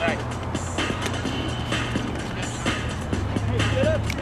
Back. Hey, get up.